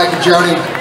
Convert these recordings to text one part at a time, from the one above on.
Thank you, Jody.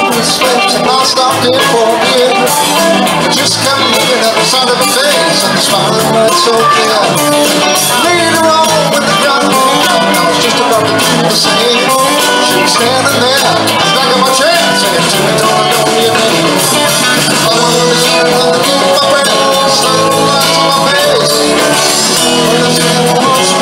The steps and I stopped it for a. I just kept looking at the side of her face and the smiling light so clear. Later on, when the gun I was just about to do the same. She was standing there, back of my chair, saying to me, don't I know your name? I wanted to keep my breath, slide the on my face. When I said,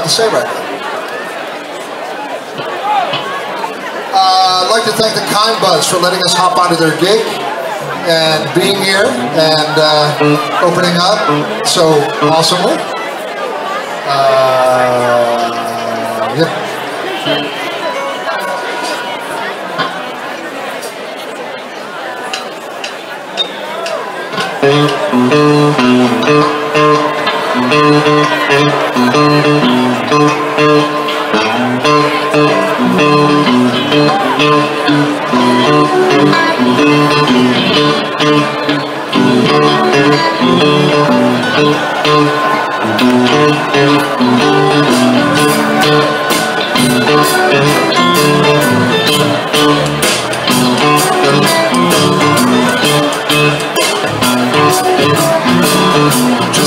have to say right now. Uh, I'd like to thank the Kind Buzz for letting us hop onto their gig and being here and uh, opening up so awesomely. Uh,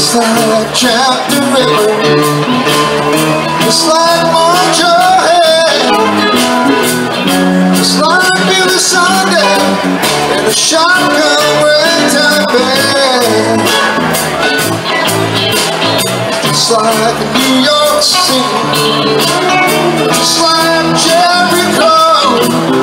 Just like the Ripper Just like Marjorie Just like Billy Sunday In a shotgun ragtime band Just like New York City. Just like Jericho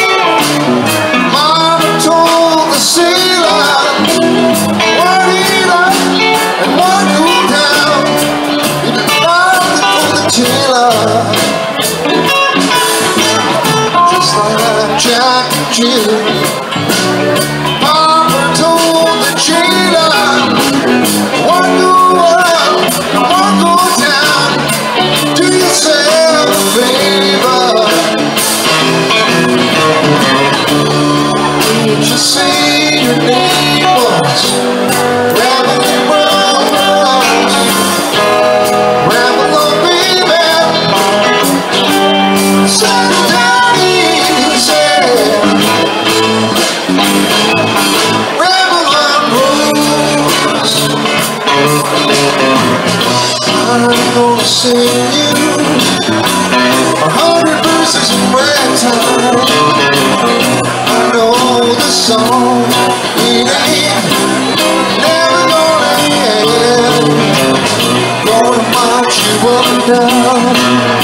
and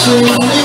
Josh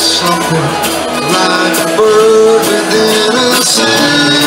something like a bird within a sand.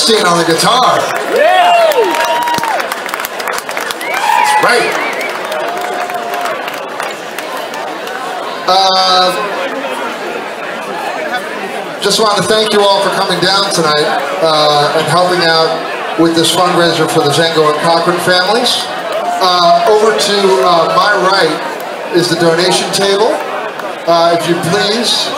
Bernstein on the guitar. Yeah. That's right. Uh, just want to thank you all for coming down tonight uh, and helping out with this fundraiser for the Zengo and Cochran families. Uh, over to uh, my right is the donation table. Uh, if you please,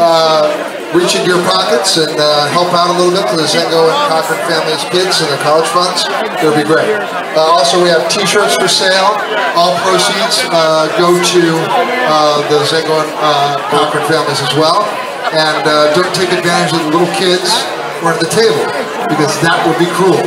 uh, reach into your pockets and uh, help out a little bit for the Zengo and Cochran families' kids and their college funds. It would be great. Uh, also, we have T-shirts for sale. All proceeds uh, go to uh, the Zengo and uh, Cochran families as well. And uh, don't take advantage of the little kids who are at the table because that would be cruel.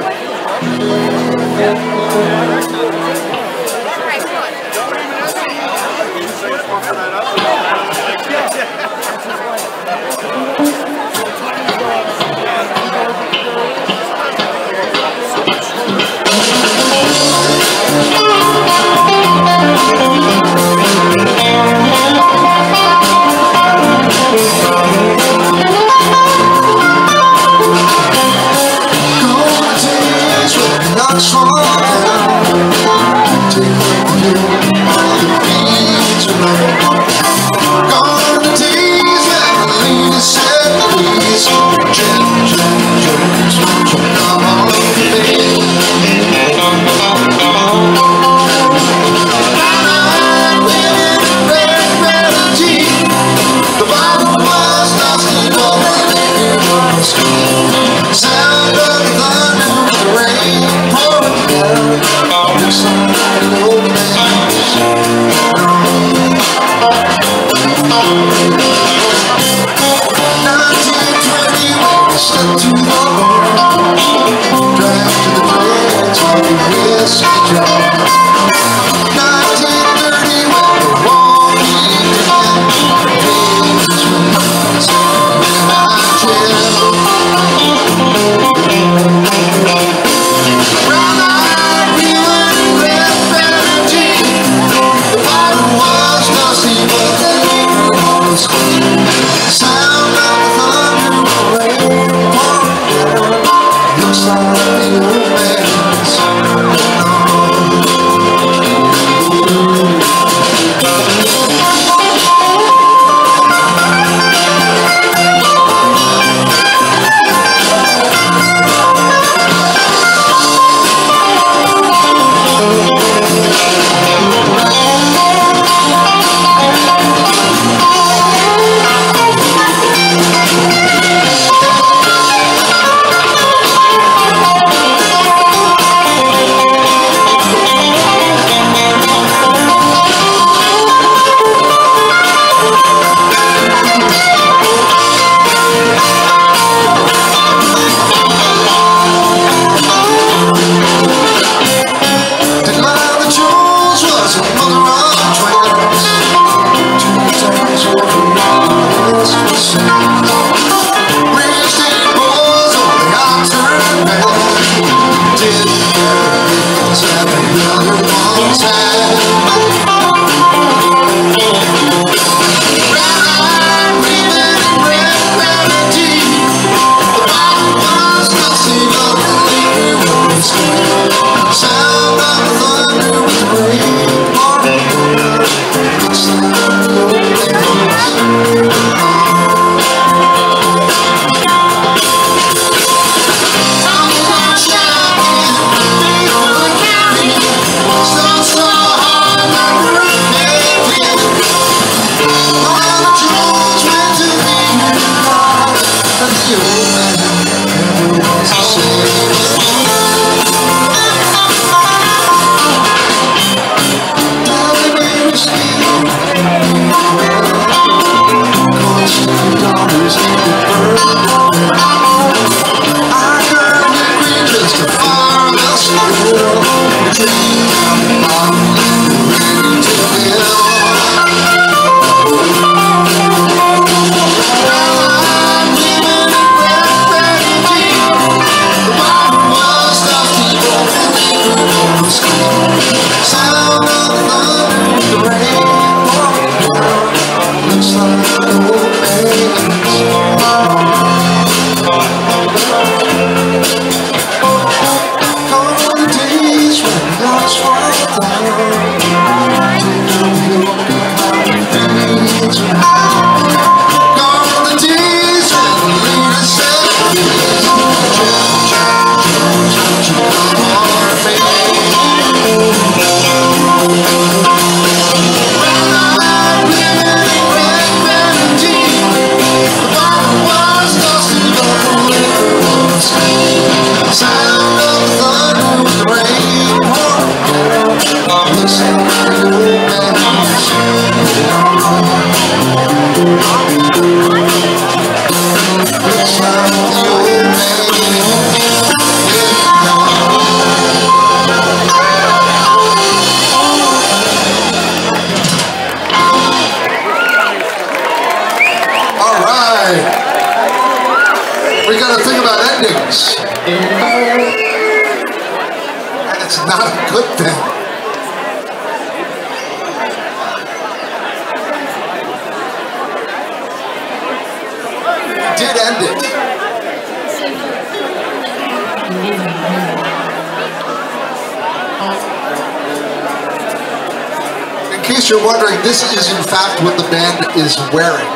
band is wearing.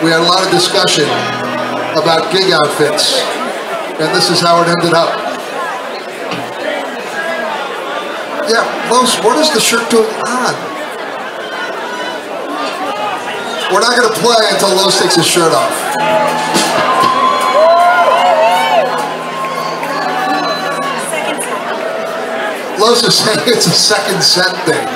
We had a lot of discussion about gig outfits, and this is how it ended up. Yeah, Los, what is the shirt doing on? We're not going to play until Los takes his shirt off. Los is saying it's a second set thing.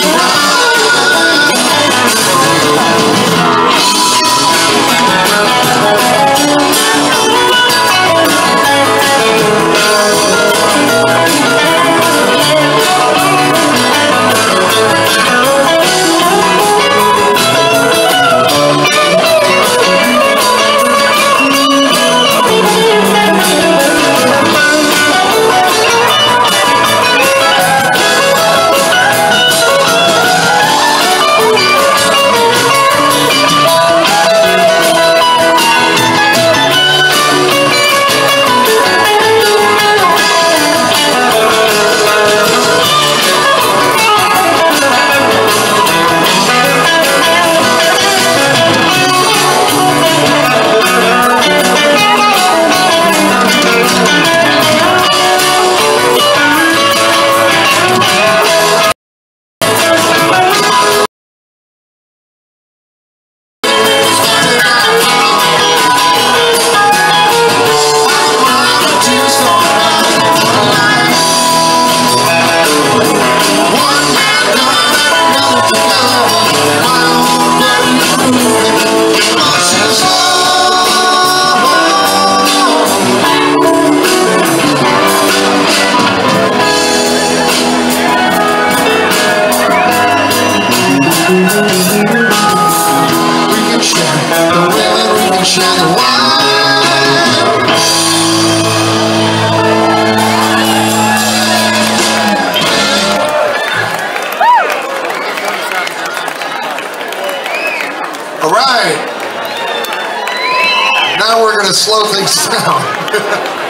All right. Now we're going to slow things down.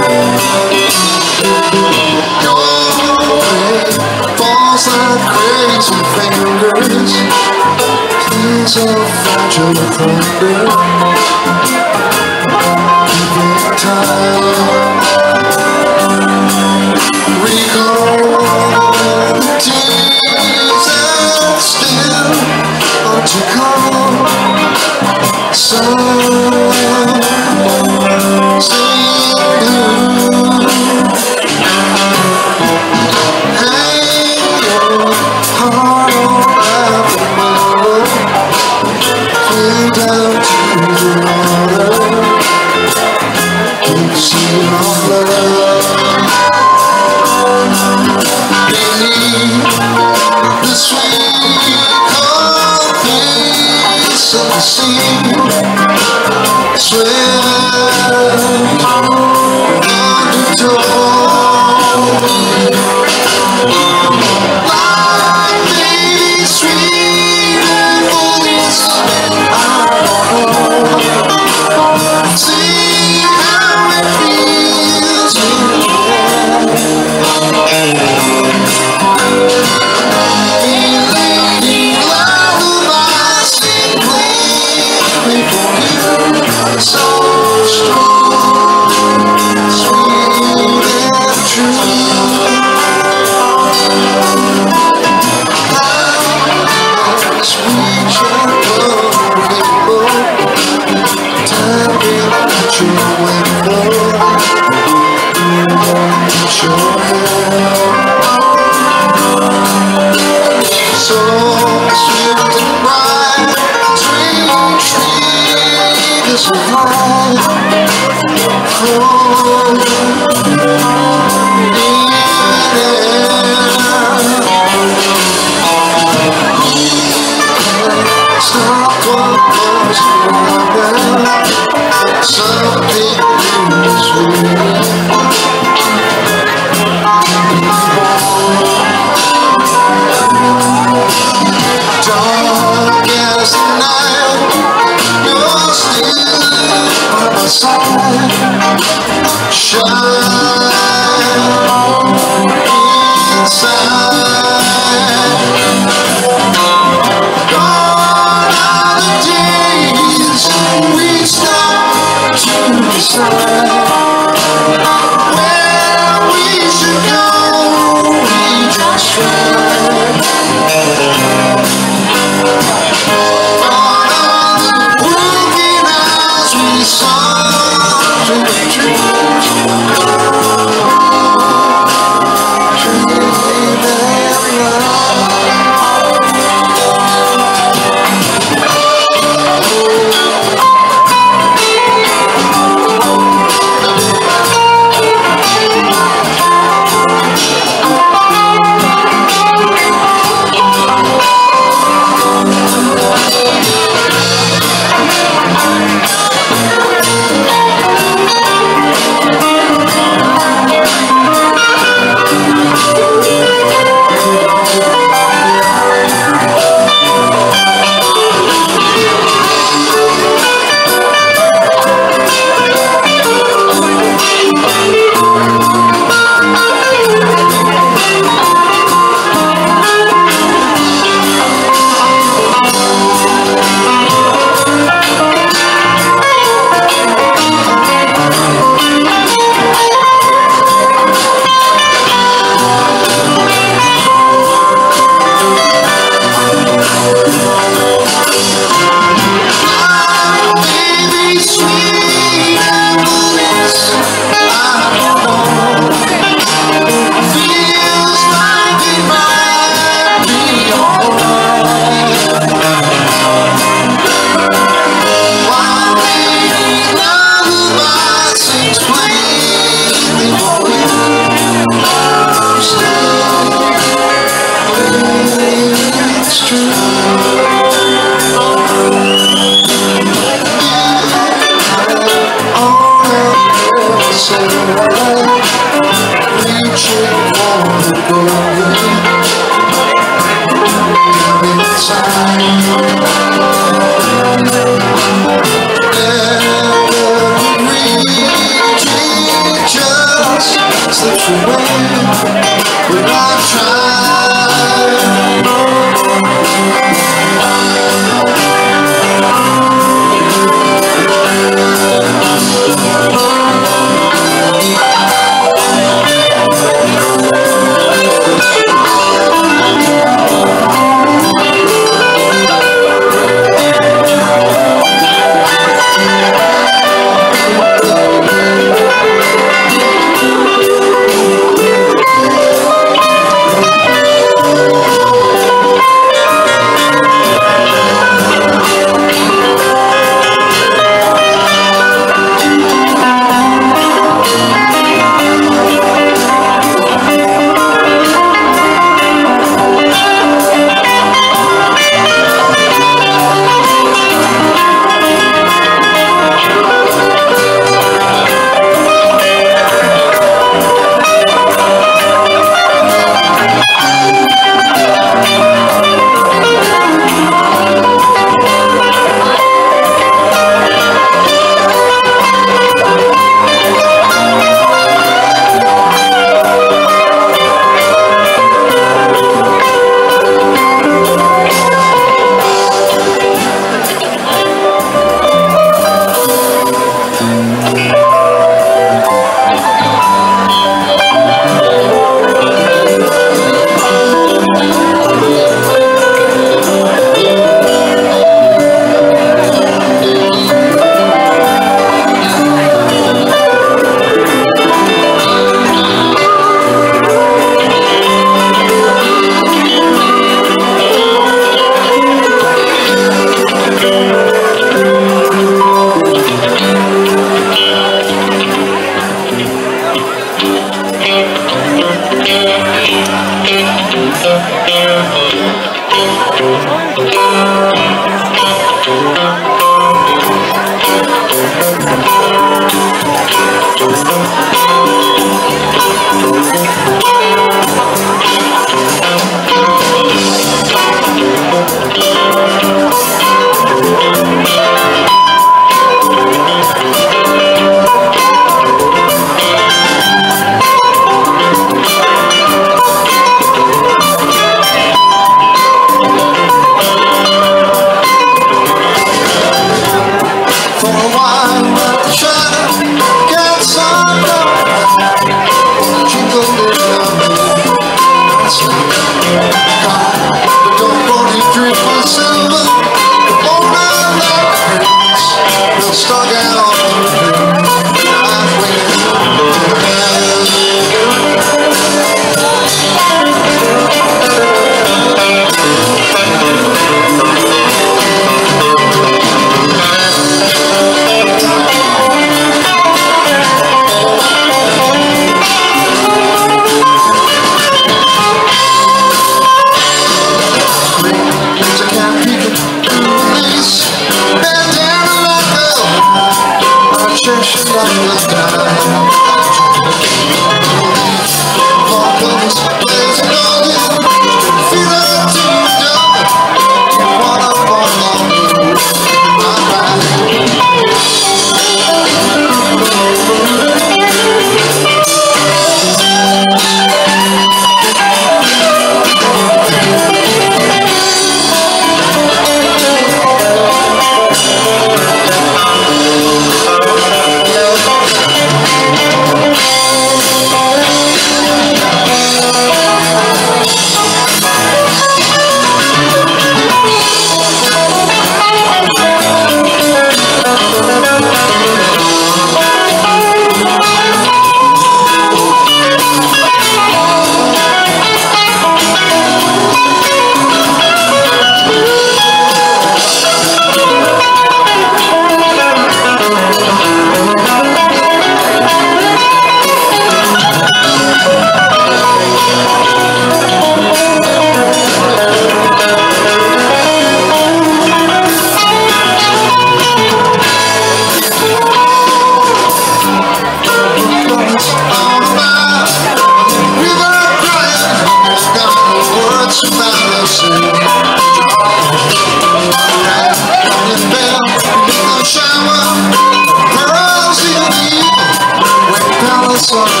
one.